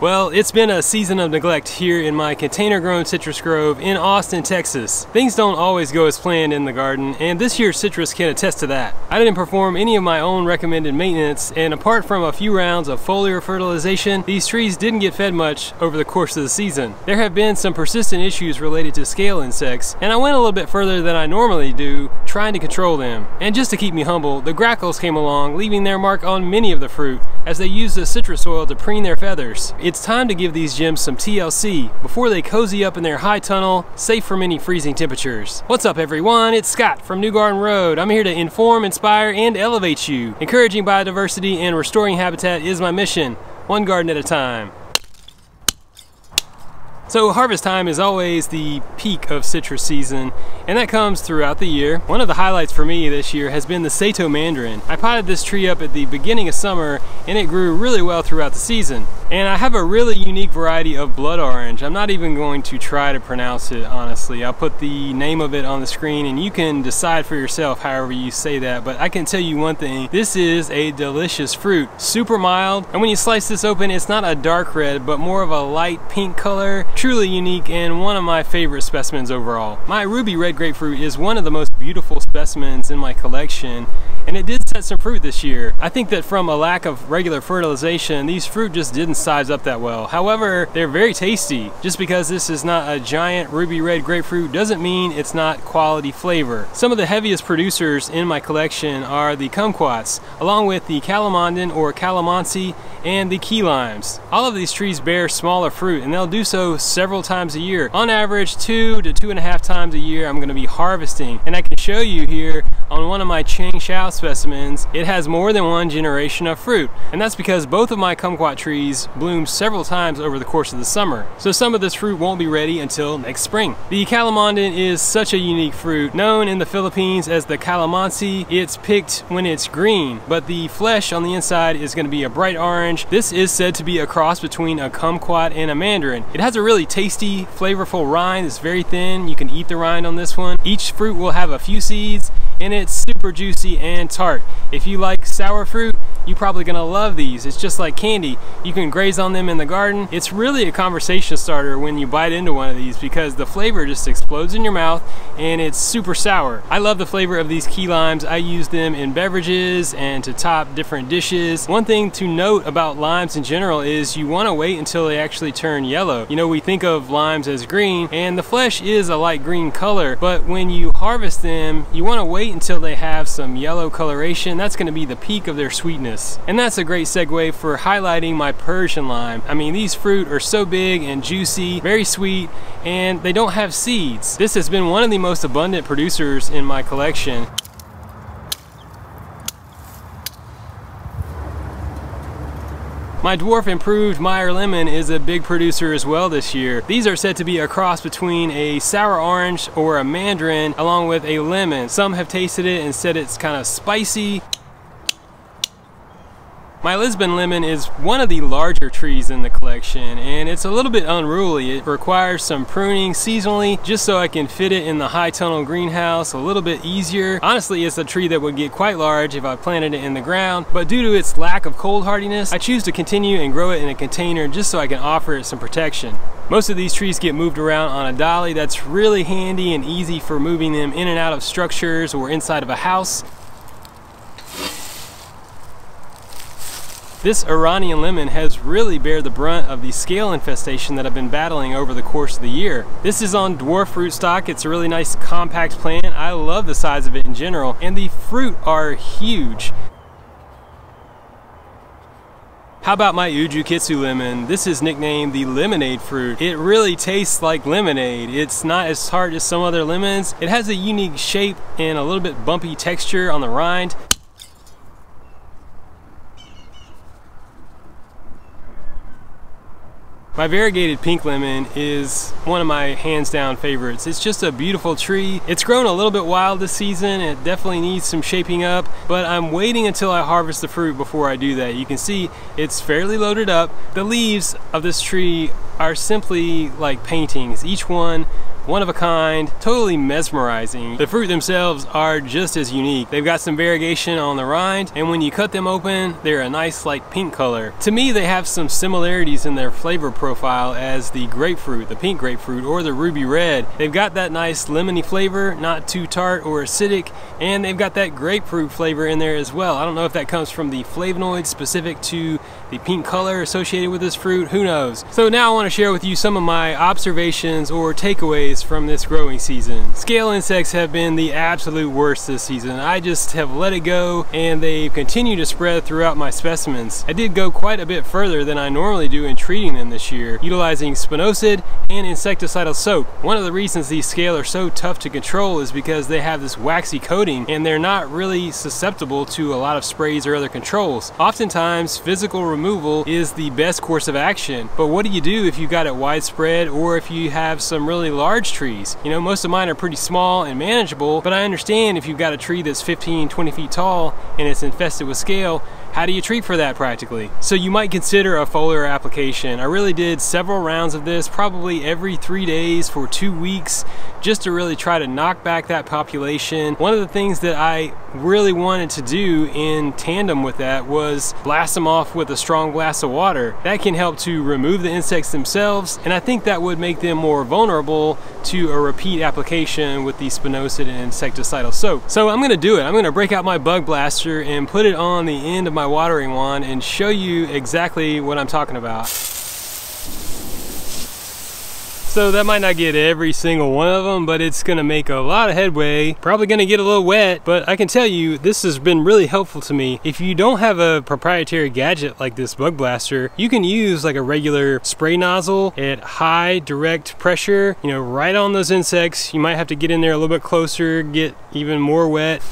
Well, it's been a season of neglect here in my container grown citrus grove in Austin, Texas. Things don't always go as planned in the garden, and this year's citrus can attest to that. I didn't perform any of my own recommended maintenance, and apart from a few rounds of foliar fertilization, these trees didn't get fed much over the course of the season. There have been some persistent issues related to scale insects, and I went a little bit further than I normally do, trying to control them. And just to keep me humble, the grackles came along, leaving their mark on many of the fruit, as they used the citrus oil to preen their feathers. It's time to give these gems some TLC before they cozy up in their high tunnel, safe from any freezing temperatures. What's up everyone? It's Scott from New Garden Road. I'm here to inform, inspire, and elevate you. Encouraging biodiversity and restoring habitat is my mission, one garden at a time. So harvest time is always the peak of citrus season, and that comes throughout the year. One of the highlights for me this year has been the Sato Mandarin. I potted this tree up at the beginning of summer, and it grew really well throughout the season. And I have a really unique variety of blood orange. I'm not even going to try to pronounce it, honestly. I'll put the name of it on the screen, and you can decide for yourself however you say that, but I can tell you one thing. This is a delicious fruit. Super mild, and when you slice this open, it's not a dark red, but more of a light pink color truly unique and one of my favorite specimens overall. My ruby red grapefruit is one of the most beautiful specimens in my collection and it did set some fruit this year. I think that from a lack of regular fertilization, these fruit just didn't size up that well. However, they're very tasty. Just because this is not a giant ruby red grapefruit doesn't mean it's not quality flavor. Some of the heaviest producers in my collection are the kumquats, along with the calamondin or calamansi and the key limes. All of these trees bear smaller fruit and they'll do so several times a year. On average, two to two and a half times a year I'm going to be harvesting. And I can show you here on one of my Changshou specimens, it has more than one generation of fruit. And that's because both of my kumquat trees bloom several times over the course of the summer. So some of this fruit won't be ready until next spring. The calamondin is such a unique fruit. Known in the Philippines as the calamansi, it's picked when it's green, but the flesh on the inside is going to be a bright orange. This is said to be a cross between a kumquat and a mandarin. It has a really tasty, flavorful rind. It's very thin. You can eat the rind on this one. Each fruit will have a few seeds and it's super juicy and tart. If you like sour fruit, you're probably gonna love these. It's just like candy. You can graze on them in the garden. It's really a conversation starter when you bite into one of these because the flavor just explodes in your mouth and it's super sour. I love the flavor of these key limes. I use them in beverages and to top different dishes. One thing to note about limes in general is you wanna wait until they actually turn yellow. You know, we think of limes as green and the flesh is a light green color, but when you harvest them, you wanna wait until they have some yellow coloration. That's gonna be the peak of their sweetness. And that's a great segue for highlighting my Persian lime. I mean, these fruit are so big and juicy, very sweet, and they don't have seeds. This has been one of the most abundant producers in my collection. My dwarf improved Meyer lemon is a big producer as well this year. These are said to be a cross between a sour orange or a mandarin along with a lemon. Some have tasted it and said it's kind of spicy. My Lisbon lemon is one of the larger trees in the collection and it's a little bit unruly. It requires some pruning seasonally just so I can fit it in the high tunnel greenhouse a little bit easier. Honestly, it's a tree that would get quite large if I planted it in the ground, but due to its lack of cold hardiness, I choose to continue and grow it in a container just so I can offer it some protection. Most of these trees get moved around on a dolly that's really handy and easy for moving them in and out of structures or inside of a house. This Iranian lemon has really bared the brunt of the scale infestation that I've been battling over the course of the year. This is on dwarf rootstock. It's a really nice compact plant. I love the size of it in general and the fruit are huge. How about my Ujukitsu lemon? This is nicknamed the lemonade fruit. It really tastes like lemonade. It's not as tart as some other lemons. It has a unique shape and a little bit bumpy texture on the rind. My variegated pink lemon is one of my hands down favorites. It's just a beautiful tree. It's grown a little bit wild this season. It definitely needs some shaping up, but I'm waiting until I harvest the fruit before I do that. You can see it's fairly loaded up. The leaves of this tree are simply like paintings. Each one one of a kind, totally mesmerizing. The fruit themselves are just as unique. They've got some variegation on the rind, and when you cut them open, they're a nice like pink color. To me, they have some similarities in their flavor profile as the grapefruit, the pink grapefruit, or the ruby red. They've got that nice lemony flavor, not too tart or acidic, and they've got that grapefruit flavor in there as well. I don't know if that comes from the flavonoids specific to the pink color associated with this fruit, who knows. So now I want to share with you some of my observations or takeaways from this growing season. Scale insects have been the absolute worst this season. I just have let it go and they continue to spread throughout my specimens. I did go quite a bit further than I normally do in treating them this year, utilizing spinosad and insecticidal soap. One of the reasons these scale are so tough to control is because they have this waxy coating and they're not really susceptible to a lot of sprays or other controls. Oftentimes, physical removal is the best course of action, but what do you do if you've got it widespread or if you have some really large trees? You know, most of mine are pretty small and manageable, but I understand if you've got a tree that's 15, 20 feet tall and it's infested with scale, how do you treat for that practically? So you might consider a foliar application. I really did several rounds of this, probably every three days for two weeks, just to really try to knock back that population. One of the things that I really wanted to do in tandem with that was blast them off with a strong blast of water. That can help to remove the insects themselves, and I think that would make them more vulnerable to a repeat application with the spinosad and insecticidal soap. So I'm gonna do it. I'm gonna break out my bug blaster and put it on the end of my watering wand and show you exactly what I'm talking about. So that might not get every single one of them, but it's gonna make a lot of headway. Probably gonna get a little wet, but I can tell you this has been really helpful to me. If you don't have a proprietary gadget like this bug blaster, you can use like a regular spray nozzle at high direct pressure, you know, right on those insects. You might have to get in there a little bit closer, get even more wet.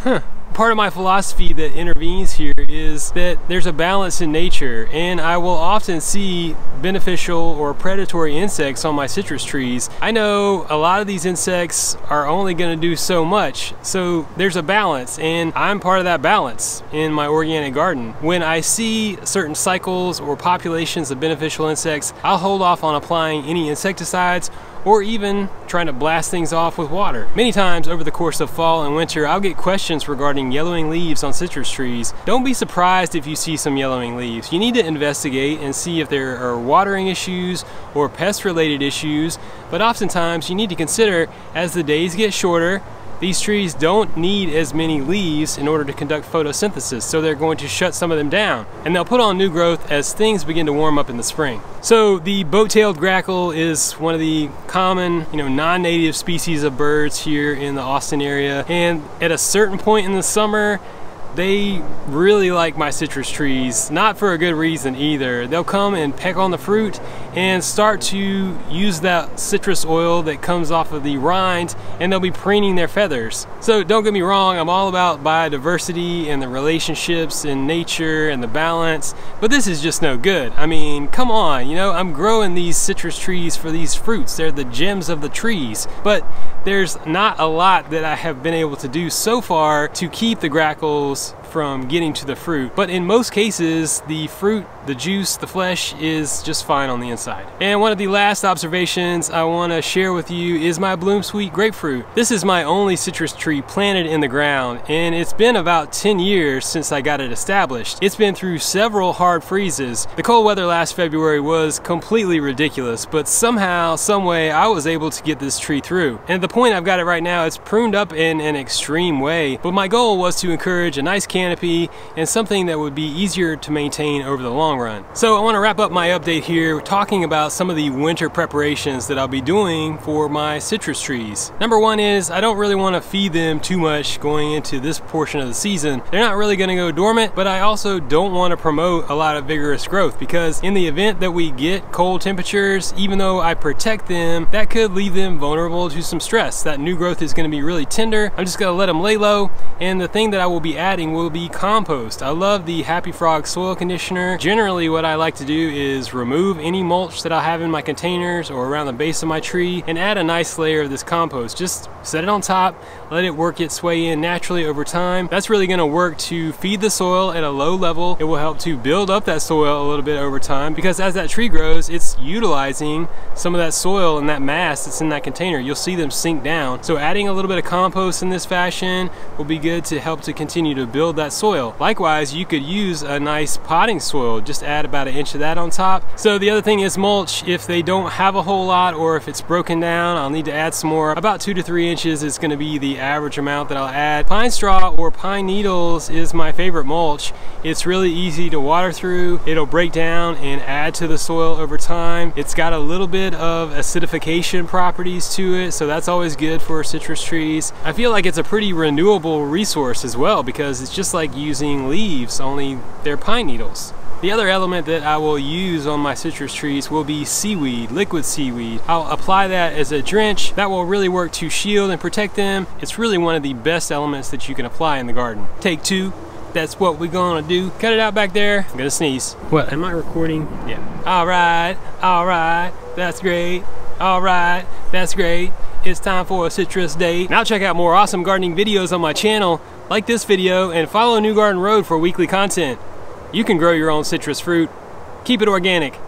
Huh part of my philosophy that intervenes here is that there's a balance in nature and I will often see beneficial or predatory insects on my citrus trees. I know a lot of these insects are only going to do so much so there's a balance and I'm part of that balance in my organic garden. When I see certain cycles or populations of beneficial insects I'll hold off on applying any insecticides or even trying to blast things off with water. Many times over the course of fall and winter, I'll get questions regarding yellowing leaves on citrus trees. Don't be surprised if you see some yellowing leaves. You need to investigate and see if there are watering issues or pest related issues, but oftentimes you need to consider as the days get shorter, these trees don't need as many leaves in order to conduct photosynthesis, so they're going to shut some of them down. And they'll put on new growth as things begin to warm up in the spring. So the boat-tailed grackle is one of the common, you know, non-native species of birds here in the Austin area. And at a certain point in the summer, they really like my citrus trees, not for a good reason either. They'll come and peck on the fruit and start to use that citrus oil that comes off of the rind and they'll be preening their feathers. So don't get me wrong, I'm all about biodiversity and the relationships in nature and the balance, but this is just no good. I mean, come on, you know, I'm growing these citrus trees for these fruits. They're the gems of the trees, but there's not a lot that I have been able to do so far to keep the grackles from getting to the fruit. But in most cases, the fruit, the juice, the flesh is just fine on the inside. And one of the last observations I want to share with you is my Bloomsweet grapefruit. This is my only citrus tree planted in the ground and it's been about 10 years since I got it established. It's been through several hard freezes. The cold weather last February was completely ridiculous, but somehow, someway, I was able to get this tree through. And at the point I've got it right now, it's pruned up in an extreme way, but my goal was to encourage a nice canopy and something that would be easier to maintain over the long run. So I want to wrap up my update here talking about some of the winter preparations that I'll be doing for my citrus trees. Number one is I don't really want to feed them too much going into this portion of the season. They're not really going to go dormant, but I also don't want to promote a lot of vigorous growth because in the event that we get cold temperatures, even though I protect them, that could leave them vulnerable to some stress. That new growth is going to be really tender. I'm just going to let them lay low And the thing that I will be adding will be compost. I love the Happy Frog soil conditioner. Generally what I like to do is remove any mulch that I have in my containers or around the base of my tree and add a nice layer of this compost. Just set it on top, let it work its way in naturally over time. That's really gonna work to feed the soil at a low level. It will help to build up that soil a little bit over time because as that tree grows, it's utilizing some of that soil and that mass that's in that container. You'll see them sink down. So adding a little bit of compost in this fashion will be good to help to continue to build that soil. Likewise, you could use a nice potting soil. Just add about an inch of that on top. So the other thing is mulch. If they don't have a whole lot or if it's broken down, I'll need to add some more. About two to three inches is gonna be the average amount that I'll add. Pine straw or pine needles is my favorite mulch. It's really easy to water through. It'll break down and add to the soil over time. It's got a little bit of acidification properties to it, so that's always good for citrus trees. I feel like it's a pretty renewable resource as well because it's just like using leaves, only they're pine needles. The other element that I will use on my citrus trees will be seaweed, liquid seaweed. I'll apply that as a drench. That will really work to shield and protect them. It's really one of the best elements that you can apply in the garden. Take two, that's what we're gonna do. Cut it out back there. I'm gonna sneeze. What, am I recording? Yeah. All right, all right, that's great. All right, that's great. It's time for a citrus day. Now check out more awesome gardening videos on my channel, like this video, and follow New Garden Road for weekly content. You can grow your own citrus fruit. Keep it organic.